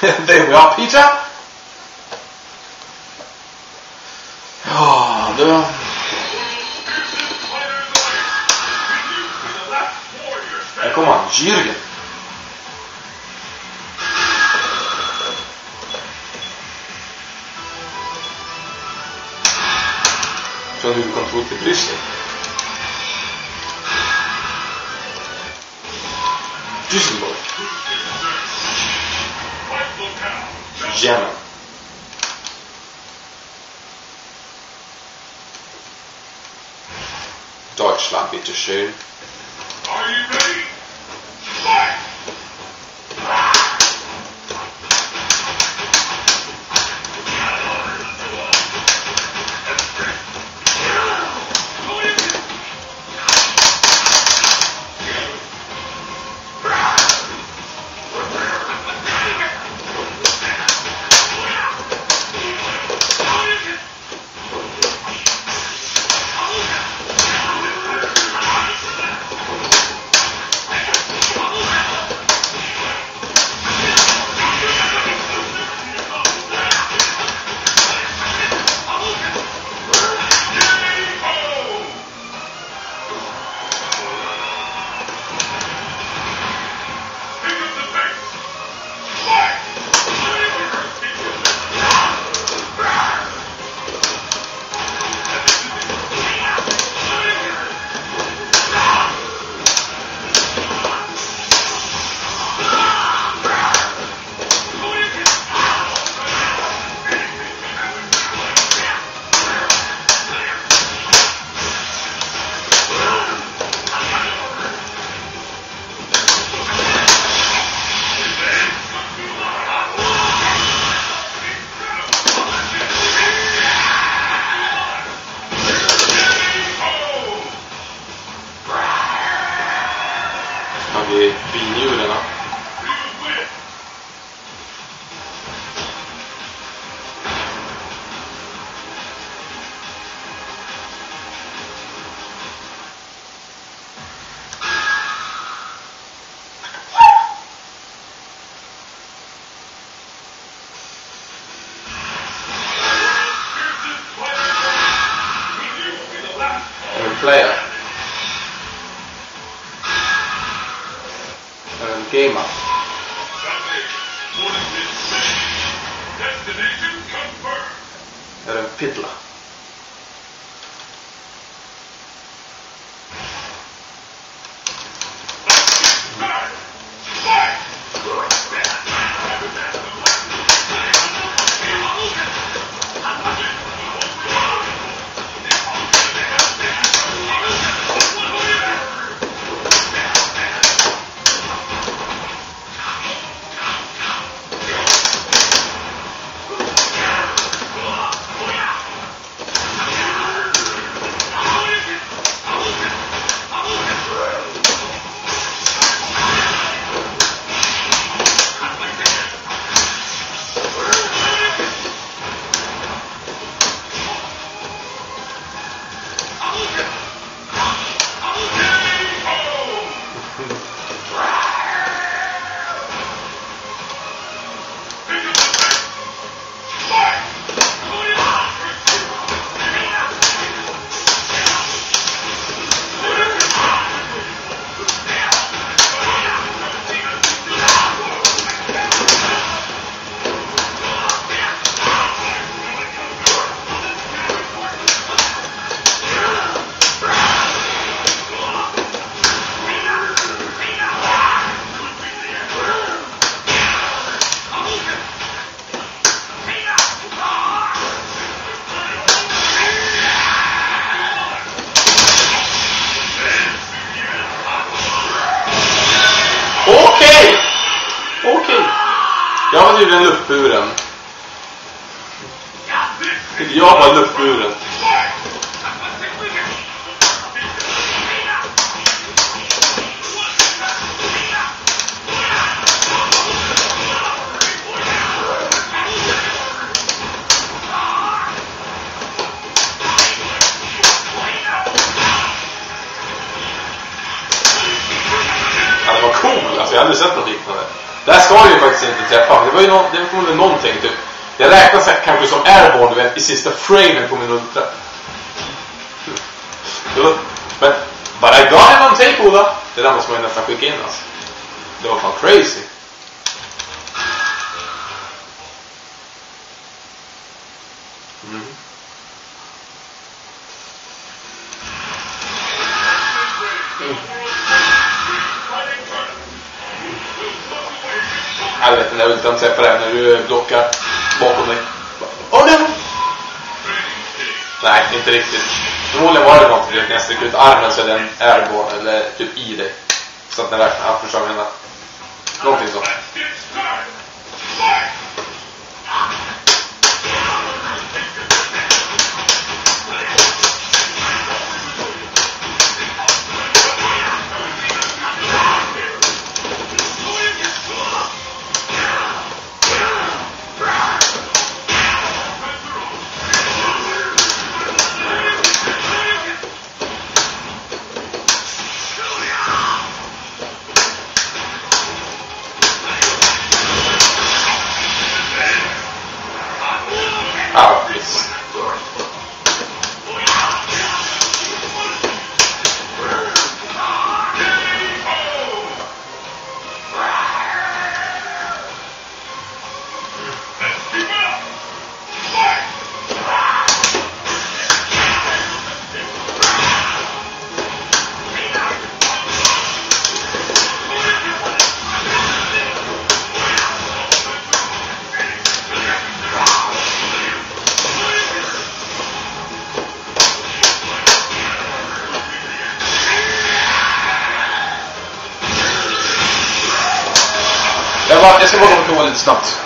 they will, Peter. Oh, the... Kom aan, Jurgen. Zo nu kan het Dus priester. Yemen. Deutschland, bitteschön. Gamer? Destination confirmed. Är det en fiddler? Jag var den luftburen. Jag var luftburen. Ja, det var cool. Alltså jag hade aldrig sett något liknande. Där ska du ju faktiskt inte träffa. Men det var ju no, det var förmodligen någonting typ. Jag räknar säkert kanske som airborne, du vet, i sista framen på min ultra. Jo, Men, but I got him on tape, Ola. Det där måste man ju nästan skicka in alltså. Det var fan crazy. Mm. Mm. Vet inte, jag vill inte träffa dig när du blockar bakom dig. Åh oh, nej! Nej, inte riktigt. Förmodligen var det något, för när jag sträcker ut armen så är den airborne eller typ i dig. Så att den verkligen, jag förstår vad jag menar. Någonting sånt. Jag ska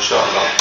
som en körare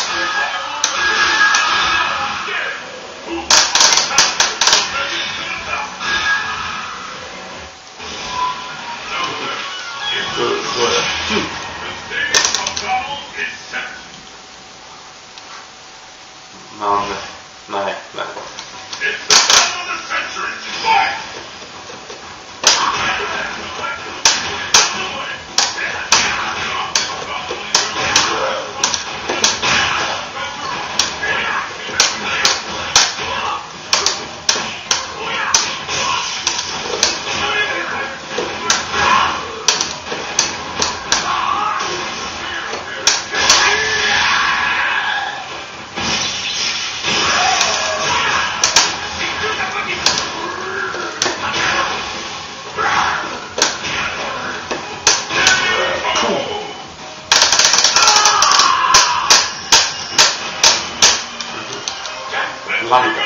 money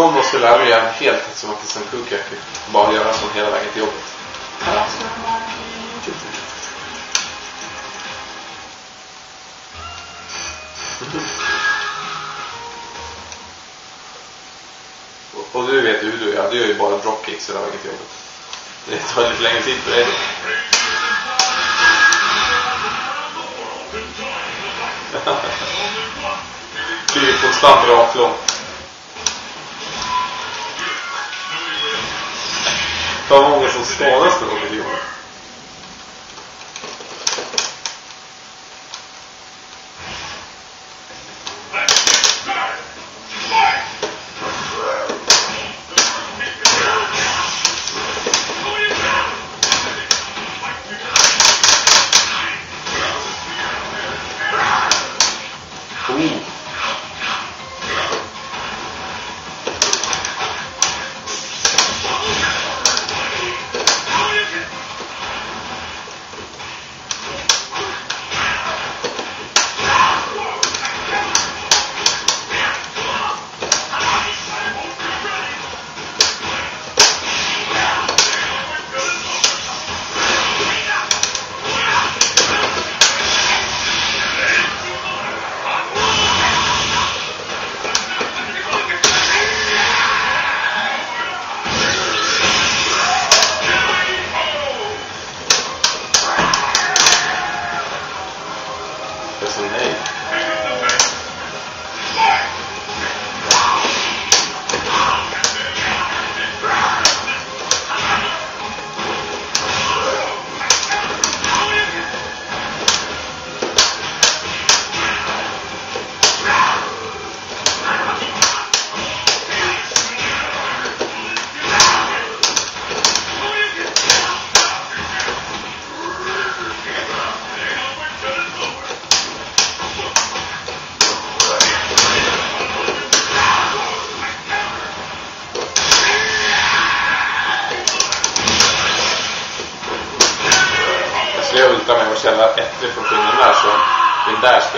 någon måste lära mig göra helt som att som kuk. Jag kan bara göra som hela vägen till jobbet. Och- Och du vet ju hur du gör. Du gör ju bara dropkicks hela vägen till jobbet. Det tar lite längre tid för dig då. Flyger konstant rakt långt. Fan vad många som skadas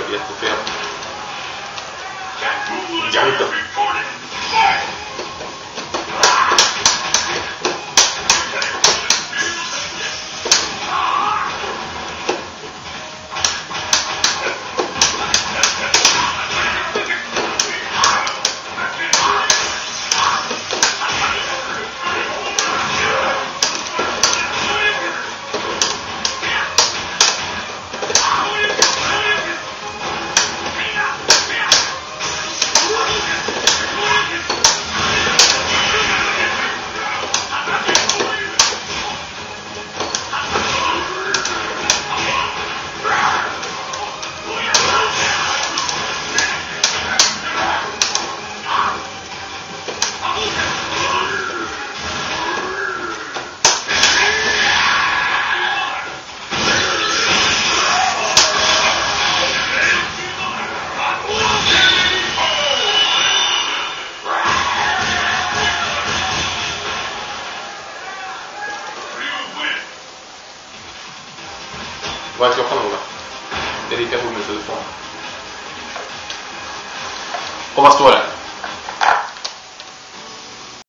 den där ska bli jättefel. Janta.